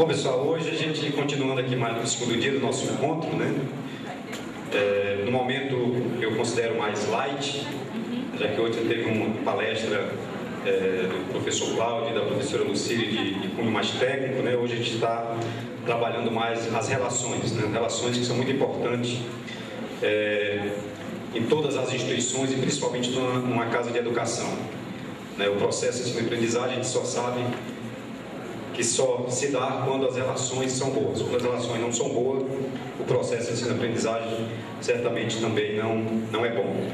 Bom, pessoal, hoje a gente continuando aqui mais no segundo dia do nosso encontro, né? É, no momento eu considero mais light, já que hoje teve uma palestra é, do professor Cláudio e da professora Lucília de, de cunho mais técnico, né? Hoje a gente está trabalhando mais as relações, né? Relações que são muito importantes é, em todas as instituições e principalmente numa, numa casa de educação. Né? O processo de aprendizagem a gente só sabe que só se dá quando as relações são boas. Quando as relações não são boas, o processo de ensino-aprendizagem certamente também não, não é bom.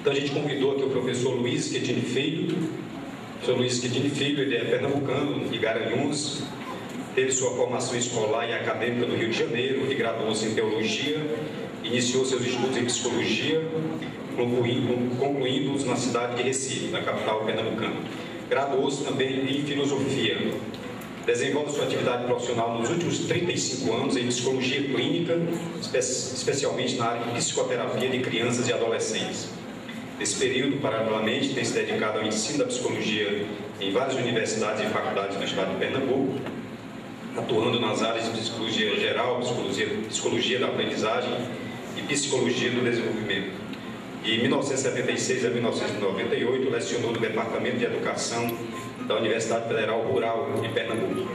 Então a gente convidou aqui o professor Luiz Quetini Filho. O professor Luiz Quetini Filho, ele é pernambucano, de Garanhuns, teve sua formação escolar e acadêmica no Rio de Janeiro, e graduou-se em Teologia, iniciou seus estudos em Psicologia, concluindo-os concluindo na cidade de Recife, na capital pernambucana. Graduou-se também em Filosofia Desenvolve sua atividade profissional nos últimos 35 anos em psicologia clínica, especialmente na área de psicoterapia de crianças e adolescentes. Nesse período, paralelamente, tem se dedicado ao ensino da psicologia em várias universidades e faculdades do estado de Pernambuco, atuando nas áreas de psicologia geral, psicologia, psicologia da aprendizagem e psicologia do desenvolvimento. De 1976 a 1998, lecionou no Departamento de Educação da Universidade Federal Rural de Pernambuco.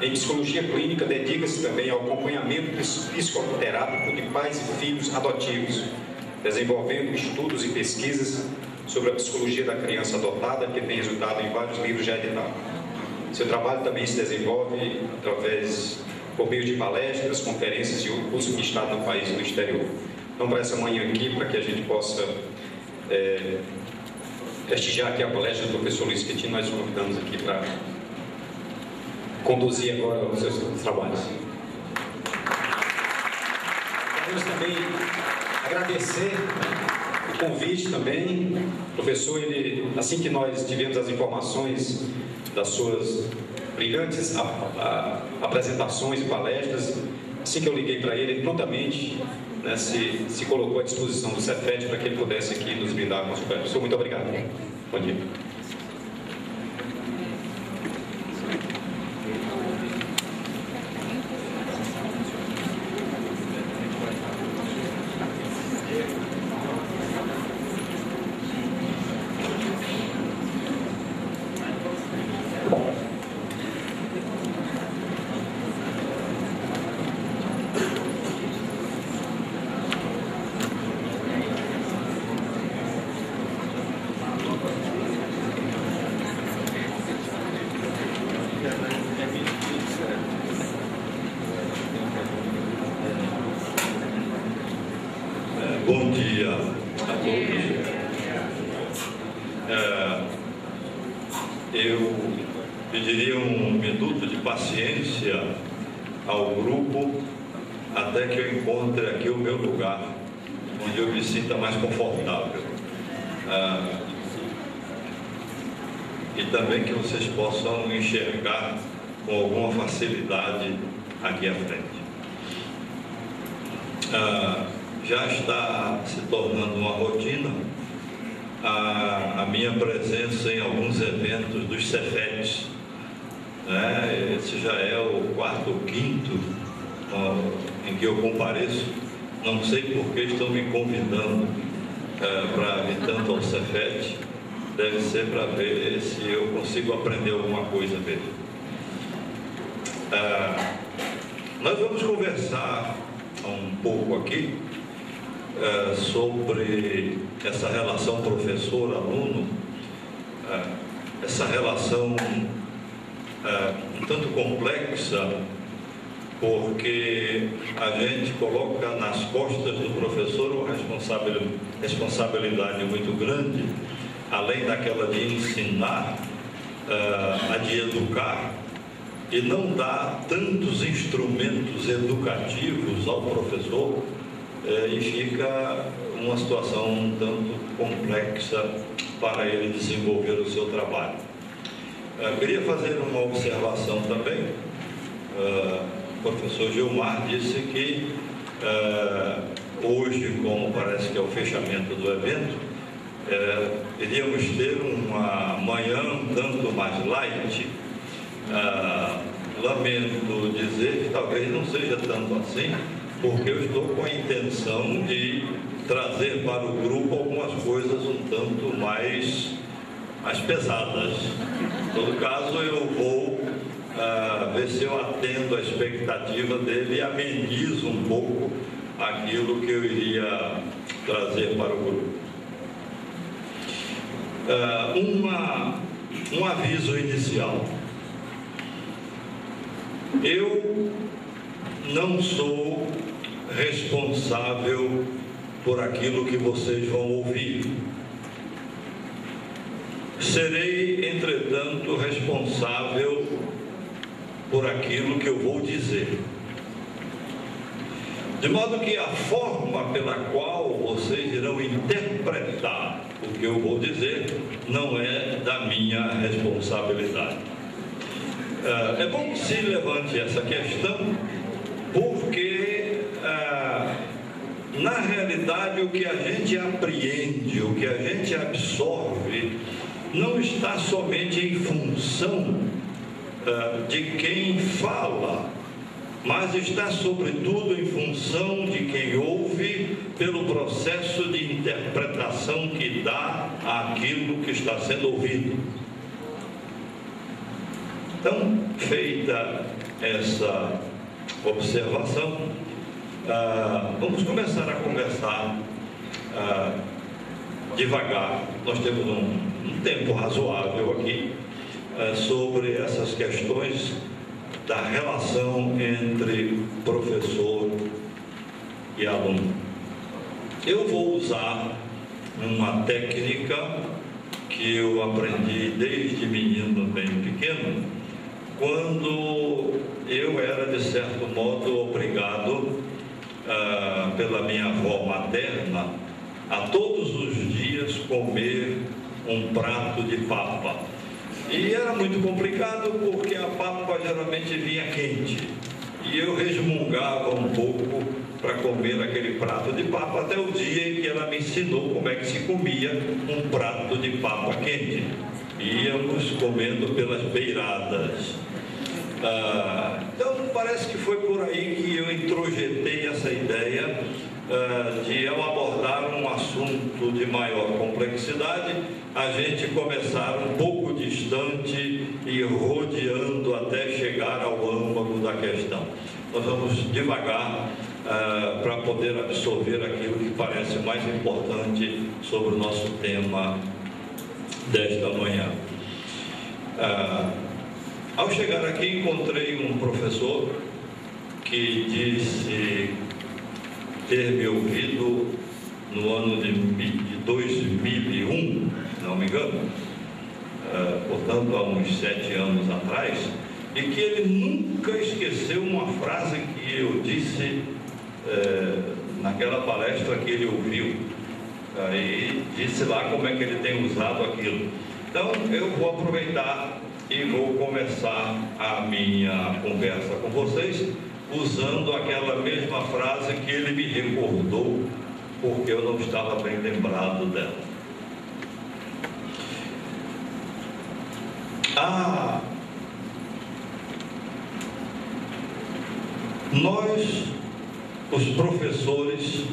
Em psicologia clínica, dedica-se também ao acompanhamento psicoterápico de pais e filhos adotivos, desenvolvendo estudos e pesquisas sobre a psicologia da criança adotada, que tem resultado em vários livros já editados. Seu trabalho também se desenvolve através, por meio de palestras, conferências e cursos ministrados no país e no exterior. Então, para essa manhã aqui, para que a gente possa é, prestigiar aqui a palestra do professor Luiz Quetin, nós convidamos aqui para conduzir agora os seus trabalhos. Queremos também agradecer o convite também. O professor, ele, assim que nós tivemos as informações das suas brilhantes apresentações e palestras, assim que eu liguei para ele prontamente né, se, se colocou à disposição do Cefet para que ele pudesse aqui nos brindar com a sua muito obrigado. Bom dia. Também que vocês possam enxergar com alguma facilidade aqui à frente. Ah, já está se tornando uma rotina a, a minha presença em alguns eventos dos Cefetes. Né? Esse já é o quarto ou quinto ó, em que eu compareço. Não sei por que estão me convidando é, para vir tanto ao Cefete deve ser para ver se eu consigo aprender alguma coisa mesmo. Ah, nós vamos conversar um pouco aqui ah, sobre essa relação professor-aluno, ah, essa relação um tanto complexa, porque a gente coloca nas costas do professor uma responsabilidade muito grande além daquela de ensinar, uh, a de educar, e não dá tantos instrumentos educativos ao professor, uh, e fica uma situação um tanto complexa para ele desenvolver o seu trabalho. Uh, queria fazer uma observação também. o professor Gilmar disse que hoje, como parece que é o fechamento do evento, é, iríamos ter uma manhã um tanto mais light, ah, lamento dizer que talvez não seja tanto assim, porque eu estou com a intenção de trazer para o grupo algumas coisas um tanto mais, mais pesadas. Em todo caso, eu vou uh, ver se eu atendo a expectativa dele e amenizo um pouco aquilo que eu iria trazer para o grupo. Uh, uma, um aviso inicial. Eu não sou responsável por aquilo que vocês vão ouvir. Serei, entretanto, responsável por aquilo que eu vou dizer. De modo que a forma pela qual vocês irão interpretar o que eu vou dizer não é da minha responsabilidade. Ah, é bom que se levante essa questão, porque ah, na realidade o que a gente apreende, o que a gente absorve, não está somente em função uh, de quem fala, mas está sobretudo em função de quem ouve, pelo processo de interpretação que dá àquilo que está sendo ouvido. Então, feita essa observação, ah, vamos começar a conversar ah, devagar. Nós temos um, um tempo razoável aqui ah, sobre essas questões da relação entre professor e aluno. Eu vou usar uma técnica que eu aprendi desde menino bem pequeno, quando eu era, de certo modo, obrigado ah, pela minha avó materna a todos os dias comer um prato de papa. E era muito complicado porque a papa geralmente vinha quente. E eu resmungava um pouco para comer aquele prato de papa até o dia em que ela me ensinou como é que se comia um prato de papa quente. Íamos comendo pelas beiradas ah, então, parece que foi por aí que eu introjetei essa ideia de, ao abordar um assunto de maior complexidade, a gente começar um pouco distante e rodeando até chegar ao âmago da questão. Nós vamos devagar ah, para poder absorver aquilo que parece mais importante sobre o nosso tema desta manhã. Ao chegar aqui, encontrei um professor que disse ter me ouvido no ano de 2001, não me engano, uh, portanto, há uns sete anos atrás, e que ele nunca esqueceu uma frase que eu disse uh, naquela palestra que ele ouviu. Aí disse lá como é que ele tem usado aquilo. Então, eu vou aproveitar e vou começar a minha conversa com vocês usando aquela mesma frase que ele me recordou, porque eu não estava bem lembrado dela. Ah, nós, os professores,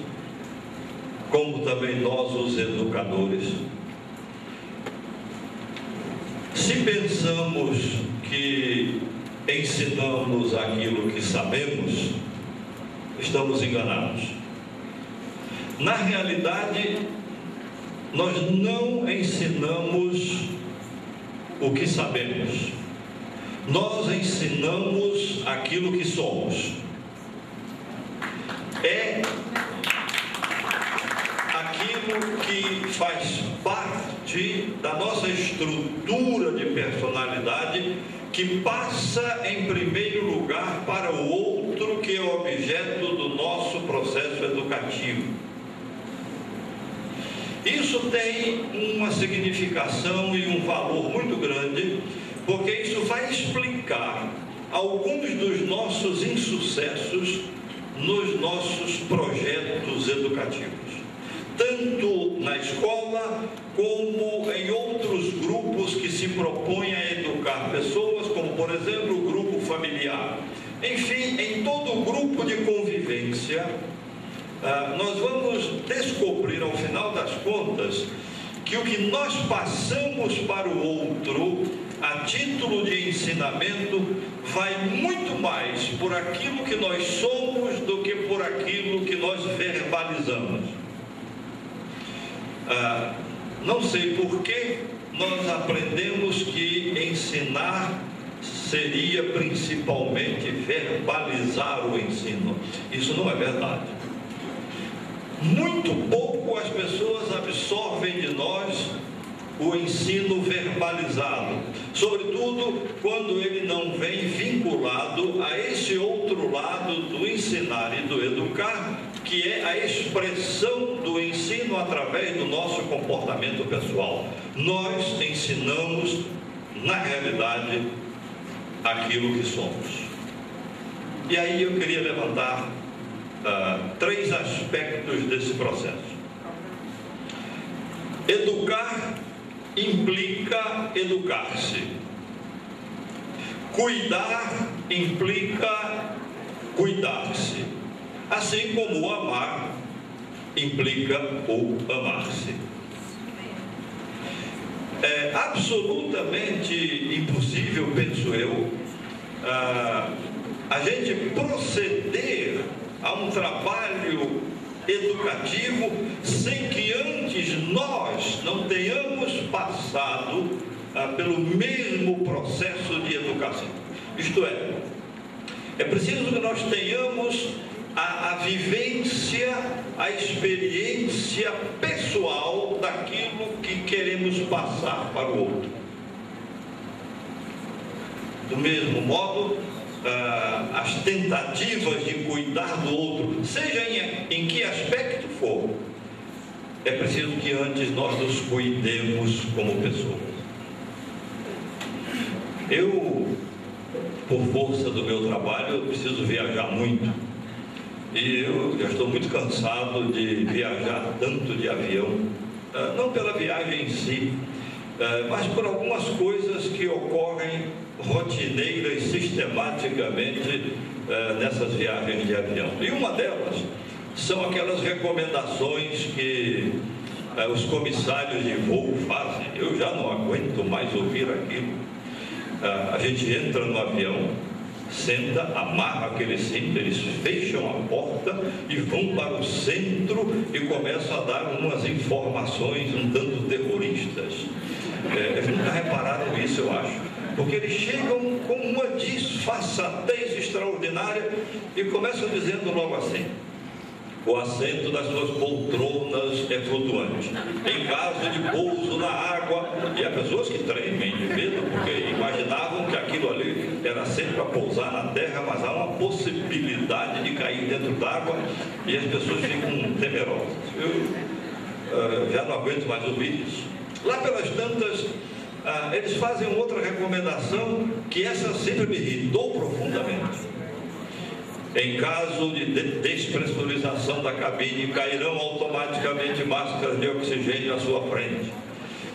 como também nós, os educadores, se pensamos que ensinamos aquilo que sabemos, estamos enganados. Na realidade, nós não ensinamos o que sabemos, nós ensinamos aquilo que somos. É aquilo que faz parte da nossa estrutura de personalidade que passa em primeiro lugar para o outro que é objeto do nosso processo educativo. Isso tem uma significação e um valor muito grande, porque isso vai explicar alguns dos nossos insucessos nos nossos projetos educativos tanto na escola como em outros grupos que se propõem a educar pessoas, como por exemplo o grupo familiar. Enfim, em todo grupo de convivência, ah, nós vamos descobrir ao final das contas que o que nós passamos para o outro a título de ensinamento vai muito mais por aquilo que nós somos do que por aquilo que nós verbalizamos. Ah, não sei por que nós aprendemos que ensinar seria principalmente verbalizar o ensino. Isso não é verdade. Muito pouco as pessoas absorvem de nós o ensino verbalizado, sobretudo quando ele não vem vinculado a esse outro lado do ensinar e do educar, que é a expressão do ensino através do nosso comportamento pessoal. Nós ensinamos, na realidade, aquilo que somos. E aí eu queria levantar uh, três aspectos desse processo. Educar implica educar-se. Cuidar implica cuidar-se. Assim como o amar implica o amar-se. É absolutamente impossível, penso eu, a gente proceder a um trabalho educativo sem que antes nós não tenhamos passado pelo mesmo processo de educação. Isto é, é preciso que nós tenhamos a, a vivência, a experiência pessoal daquilo que queremos passar para o outro. Do mesmo modo, uh, as tentativas de cuidar do outro, seja em, em que aspecto for, é preciso que antes nós nos cuidemos como pessoas. Eu, por força do meu trabalho, eu preciso viajar muito. E eu já estou muito cansado de viajar tanto de avião, ah, não pela viagem em si, ah, mas por algumas coisas que ocorrem rotineiras sistematicamente eh, nessas viagens de avião. E uma delas são aquelas recomendações que eh, os comissários de voo fazem. Eu já não aguento mais ouvir aquilo. Eh, a gente entra no avião, senta, amarra aquele cinto, eles fecham a porta e vão para o centro e começam a dar umas informações um tanto terroristas. É, eles nunca repararam isso, eu acho porque eles chegam com uma disfarçatez extraordinária e começam dizendo logo assim: o assento das suas poltronas é flutuante. Em caso de pouso na água, e há pessoas que tremem de medo porque imaginavam que aquilo ali era sempre para pousar na terra, mas há uma possibilidade de cair dentro d'água e as pessoas ficam temerosas. Eu uh, já não aguento mais ouvir isso. Lá pelas tantas, ah, eles fazem outra recomendação que essa sempre me irritou profundamente. Em caso de despressurização da cabine, cairão automaticamente máscaras de oxigênio à sua frente.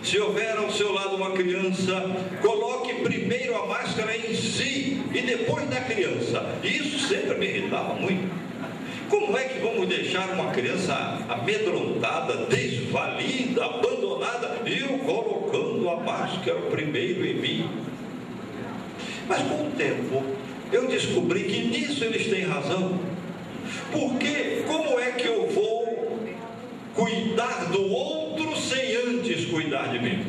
Se houver ao seu lado uma criança, coloque primeiro a máscara em si e depois na criança. Isso sempre me irritava muito. Como é que vamos deixar uma criança amedrontada, desvalida, abandonada eu colocando a máscara primeiro em mim? Mas com o tempo eu descobri que nisso eles têm razão. Porque como é que eu vou cuidar do outro sem antes cuidar de mim?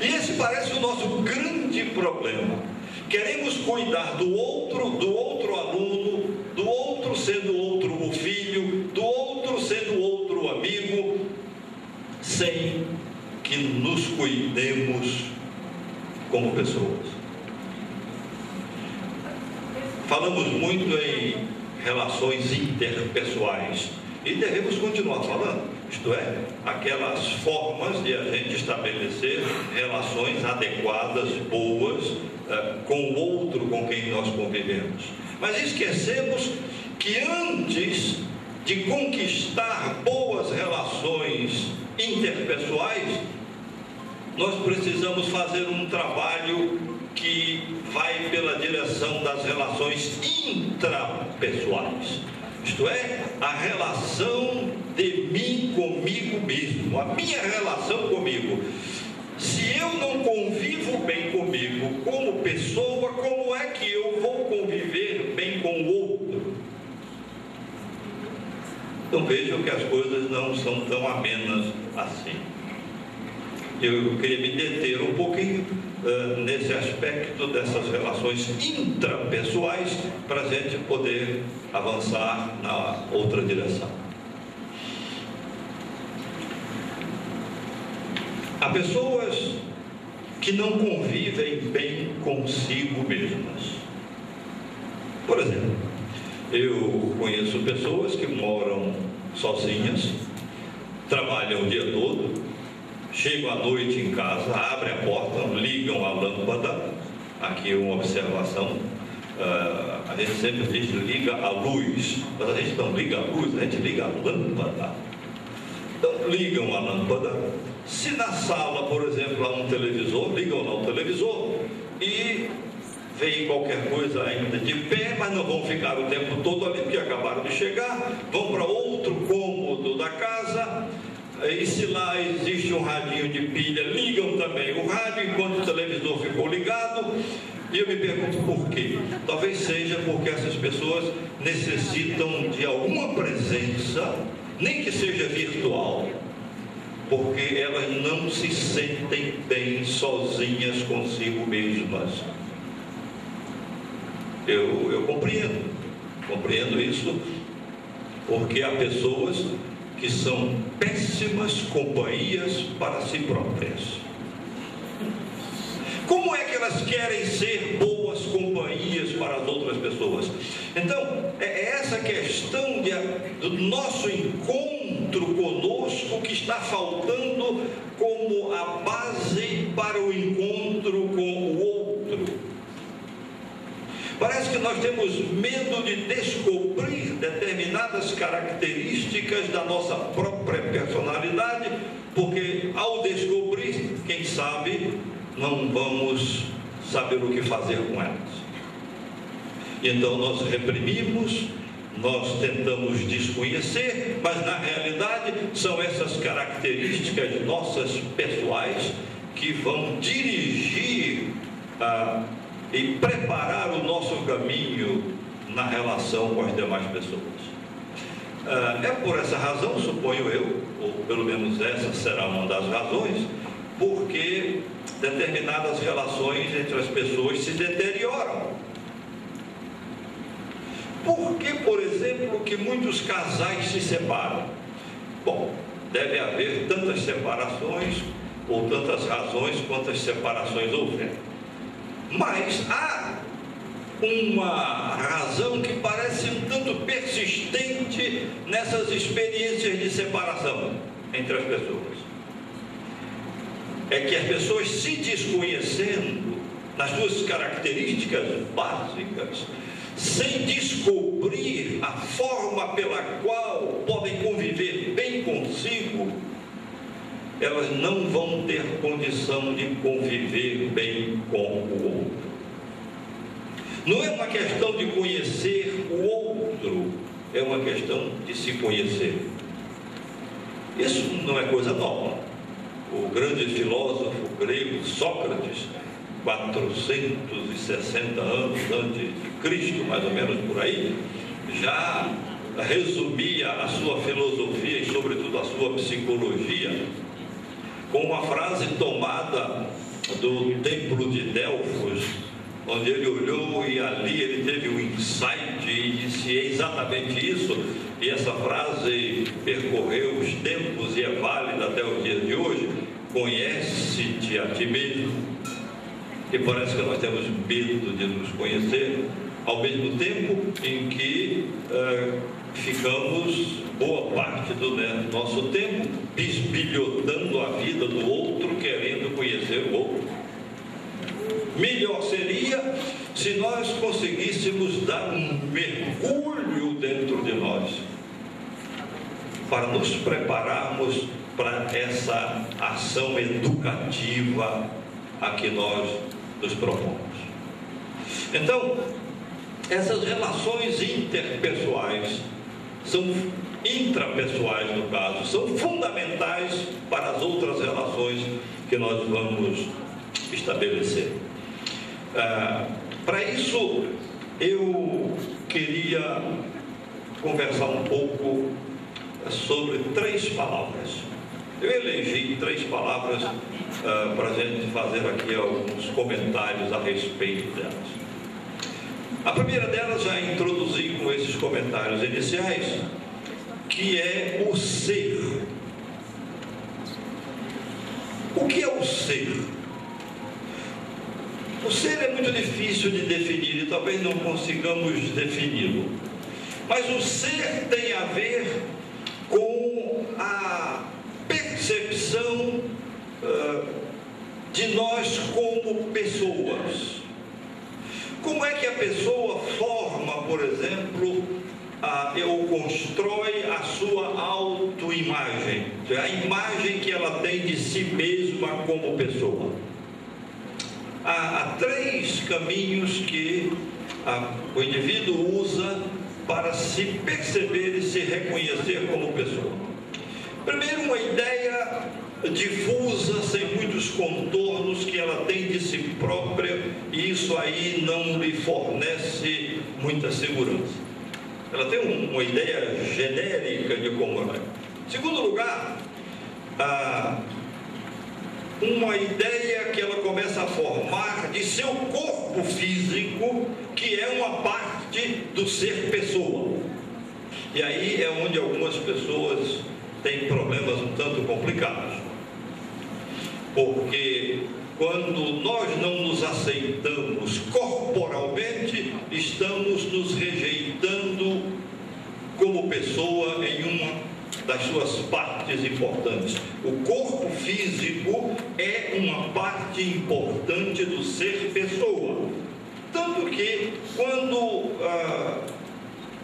E esse parece o nosso grande problema. Queremos cuidar do outro, do outro aluno, do outro sendo outro o filho, do outro sendo outro amigo, sem que nos cuidemos como pessoas. Falamos muito em relações interpessoais e devemos continuar falando, isto é, aquelas formas de a gente estabelecer relações adequadas, boas, eh, com o outro com quem nós convivemos. Mas esquecemos que antes de conquistar boas relações interpessoais, nós precisamos fazer um trabalho que vai pela direção das relações intrapessoais. Isto é, a relação de mim comigo mesmo, a minha relação comigo. Se eu não convivo bem comigo como pessoa, como é que eu vou conviver bem com o outro? Então vejam que as coisas não são tão amenas assim. Eu queria me deter um pouquinho uh, nesse aspecto dessas relações intrapessoais para a gente poder avançar na outra direção. Há pessoas que não convivem bem consigo mesmas. Por exemplo, eu conheço pessoas que moram sozinhas, trabalham o dia todo, chegam à noite em casa, abrem a porta, ligam a lâmpada. Aqui uma observação. Uh, a gente sempre diz liga a luz, mas a gente não liga a luz, a gente liga a lâmpada. Então ligam a lâmpada. Se na sala, por exemplo, há um televisor, ligam lá o televisor e veem qualquer coisa ainda de pé, mas não vão ficar o tempo todo ali, porque acabaram de chegar, vão para outro cômodo da casa, e se lá existe um radinho de pilha, ligam também o rádio enquanto o televisor ficou ligado. E eu me pergunto por quê? Talvez seja porque essas pessoas necessitam de alguma presença, nem que seja virtual, porque elas não se sentem bem sozinhas consigo mesmas. Eu, eu compreendo, compreendo isso, porque há pessoas que são péssimas companhias para si próprias. Como é que elas querem ser boas companhias para as outras pessoas? Então, é, é essa questão de, do nosso encontro conosco que está faltando como a base para o encontro com o outro. Parece que nós temos medo de descobrir determinadas características da nossa própria personalidade, porque ao descobrir, quem sabe, não vamos saber o que fazer com elas. Então nós reprimimos, nós tentamos desconhecer, mas na realidade são essas características nossas pessoais que vão dirigir a e preparar o nosso caminho na relação com as demais pessoas. Ah, é por essa razão, suponho eu, ou pelo menos essa será uma das razões, porque determinadas relações entre as pessoas se deterioram. Por que, por exemplo, que muitos casais se separam? Bom, deve haver tantas separações ou tantas razões quantas separações houver. Mas há uma razão que parece um tanto persistente nessas experiências de separação entre as pessoas. É que as pessoas se desconhecendo nas suas características básicas, sem descobrir a forma pela qual podem conviver bem consigo, elas não vão ter condição de conviver bem com o outro. Não é uma questão de conhecer o outro, é uma questão de se conhecer. Isso não é coisa nova. O grande filósofo grego Sócrates, 460 anos antes de Cristo, mais ou menos por aí, já resumia a sua filosofia e, sobretudo, a sua psicologia com uma frase tomada do templo de Delfos, onde ele olhou e ali ele teve um insight e disse é exatamente isso, e essa frase percorreu os tempos e é válida até os dias de hoje, conhece-te a ti mesmo. E parece que nós temos medo de nos conhecer, ao mesmo tempo em que uh, ficamos boa parte do né, nosso tempo bisbilhotando a vida do outro, querendo conhecer o outro. Melhor seria se nós conseguíssemos dar um mergulho dentro de nós para nos prepararmos para essa ação educativa a que nós nos propomos. Então, essas relações interpessoais são intrapessoais no caso, são fundamentais para as outras relações que nós vamos estabelecer. Ah, para isso, eu queria conversar um pouco sobre três palavras. Eu elegi três palavras ah, para a gente fazer aqui alguns comentários a respeito delas. A primeira delas já introduzi com esses comentários iniciais, que é o ser. O que é o ser? O ser é muito difícil de definir e talvez não consigamos defini-lo. Mas o ser tem a ver com a percepção uh, de nós como pessoas. Como é que a pessoa forma, por exemplo, a, ou constrói a sua autoimagem, a imagem que ela tem de si mesma como pessoa? Há, há três caminhos que o indivíduo usa para se perceber e se reconhecer como pessoa. Primeiro, uma ideia difusa, sem muitos contornos que ela tem de si própria, e isso aí não lhe fornece muita segurança. Ela tem uma ideia genérica de como ela é. Segundo lugar, uma ideia que ela começa a formar de seu corpo físico, que é uma parte do ser pessoa. E aí é onde algumas pessoas têm problemas um tanto complicados porque quando nós não nos aceitamos corporalmente, estamos nos rejeitando pessoa em uma das suas partes importantes. O corpo físico é uma parte importante do ser pessoa. Tanto que quando ah,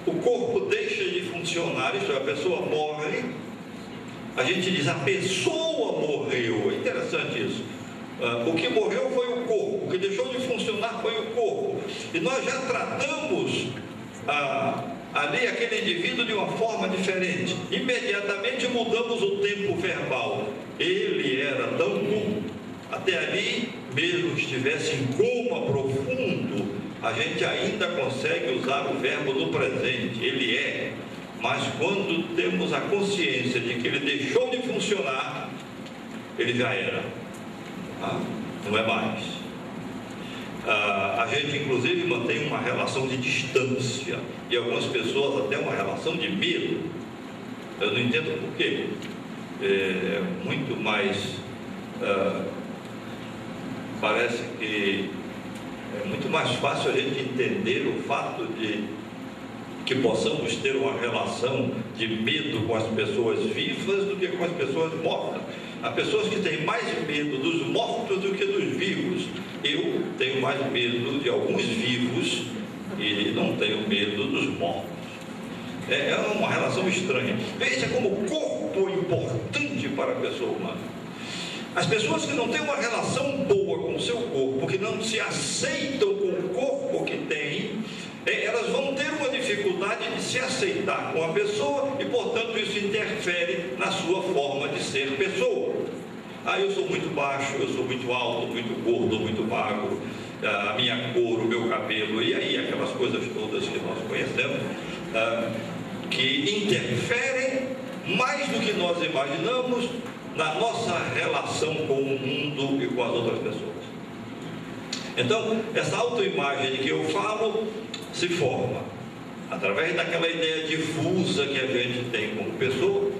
o corpo deixa de funcionar, isto é, a pessoa morre, a gente diz a pessoa morreu. É interessante isso. Uh, o que morreu foi o corpo, o que deixou de funcionar foi o corpo. E nós já tratamos uh, ali aquele indivíduo de uma forma diferente. Imediatamente mudamos o tempo verbal. Ele era tão bom. Até ali, mesmo que estivesse em coma profundo, a gente ainda consegue usar o verbo no presente. Ele é. Mas quando temos a consciência de que ele deixou de funcionar, ele já era. Ah, não é mais. A gente, inclusive, mantém uma relação de distância e algumas pessoas até uma relação de medo. Eu não entendo por quê. É muito mais. Ah, parece que é muito mais fácil a gente entender o fato de que possamos ter uma relação de medo com as pessoas vivas do que com as pessoas mortas. Há pessoas que têm mais medo dos mortos do que dos vivos. Eu tenho mais medo de alguns vivos e não tenho medo dos mortos. É, é uma relação estranha. Veja como o corpo é importante para a pessoa humana. As pessoas que não têm uma relação boa com o seu corpo, que não se aceitam com o corpo que têm, é, elas vão ter uma dificuldade de se aceitar com a pessoa e, portanto, isso interfere na sua forma de ser pessoa. Ah, eu sou muito baixo, eu sou muito alto, muito gordo, muito magro, a minha cor, o meu cabelo, e aí aquelas coisas todas que nós conhecemos, ah, que interferem mais do que nós imaginamos na nossa relação com o mundo e com as outras pessoas. Então, essa autoimagem de que eu falo se forma através daquela ideia difusa que a gente tem como pessoa,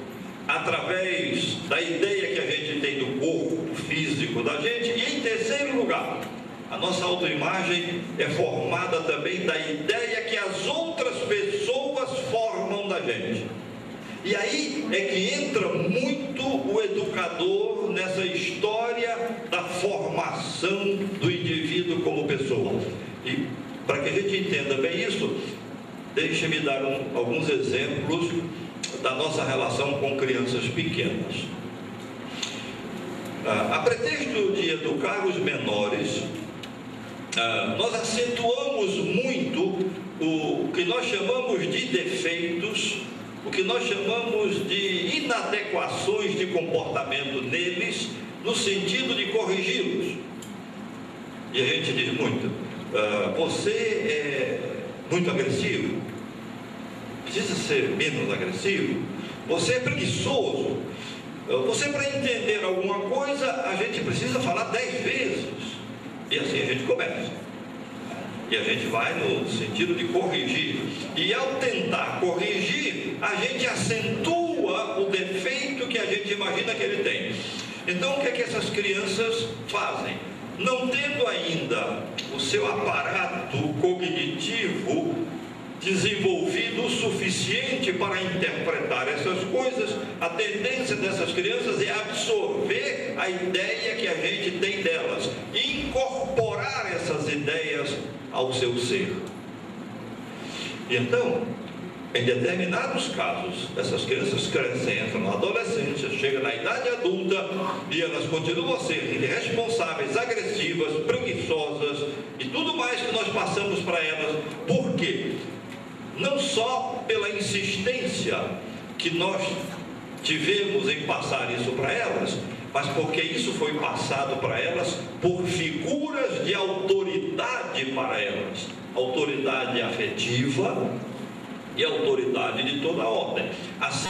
através da ideia que a gente tem do corpo físico da gente, e em terceiro lugar, a nossa autoimagem é formada também da ideia que as outras pessoas formam da gente. E aí é que entra muito o educador nessa história da formação do indivíduo como pessoa. E para que a gente entenda bem isso, deixe-me dar um, alguns exemplos da nossa relação com crianças pequenas. Ah, a pretexto de educar os menores, ah, nós acentuamos muito o que nós chamamos de defeitos, o que nós chamamos de inadequações de comportamento neles, no sentido de corrigi-los. E a gente diz muito: ah, você é muito agressivo, precisa ser menos agressivo, você é preguiçoso, você para entender alguma coisa, a gente precisa falar dez vezes. E assim a gente começa. E a gente vai no sentido de corrigir. E ao tentar corrigir, a gente acentua o defeito que a gente imagina que ele tem. Então o que é que essas crianças fazem? Não tendo ainda o seu aparato cognitivo desenvolvido o suficiente para interpretar essas coisas, a tendência dessas crianças é absorver a ideia que a gente tem delas, incorporar essas ideias ao seu ser. Então, em determinados casos, essas crianças crescem, entram na adolescência, chegam na idade adulta e elas continuam a ser irresponsáveis, agressivas, preguiçosas e tudo mais que nós passamos para elas. Por quê? não só pela insistência que nós tivemos em passar isso para elas, mas porque isso foi passado para elas por figuras de autoridade para elas, autoridade afetiva e autoridade de toda ordem. Assim,